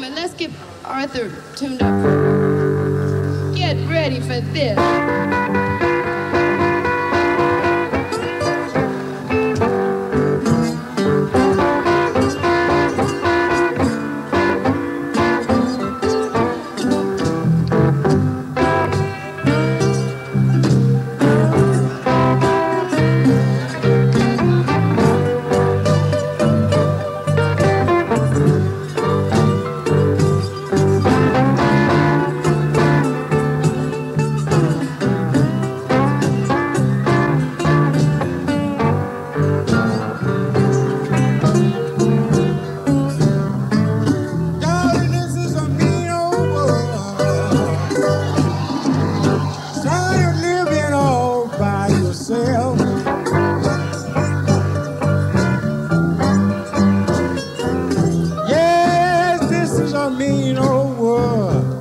wait. Let's get Arthur tuned up. Get ready for this. narrow world.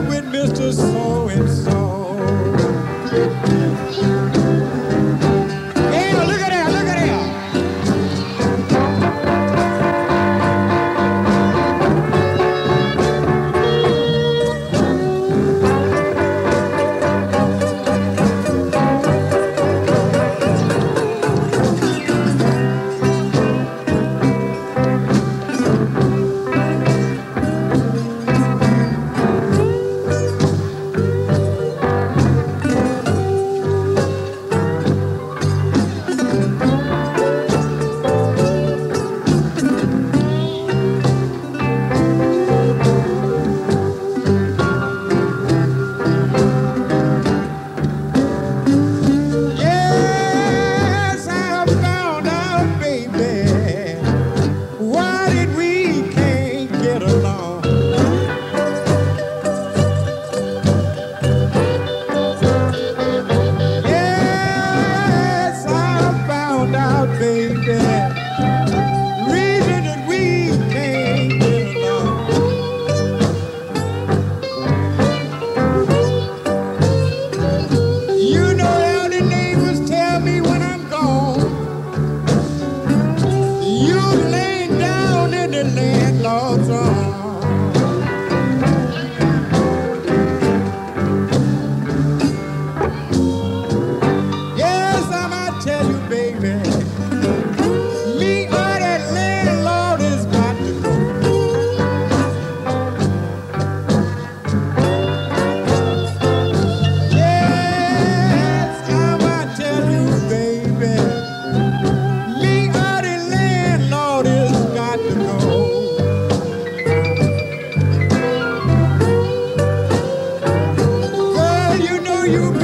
with Mr. So and so. you